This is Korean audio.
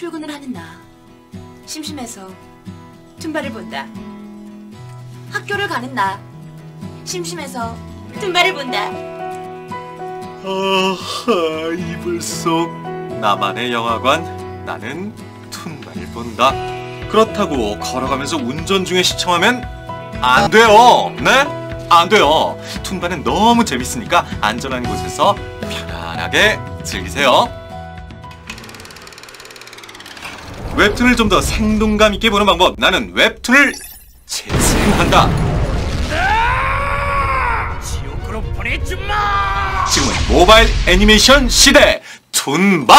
출근을 하는 나. 심심해서 tum바를 본다. 학교를 가는 나. 심심해서 tum바를 본다. 아하 이불 속 나만의 영화관 나는 툰바를 본다 그렇다고 걸어가면서 운전 중에 시청하면 안 돼요 네? 안 돼요 툰바는 너무 재밌으니까 안전한 곳에서 편안하게 즐기세요 웹툰을 좀 더 생동감 있게 보는 방법. 나는 웹툰을 재생한다. 지옥으로 보내주마! 지금은 모바일 애니메이션 시대. 툰바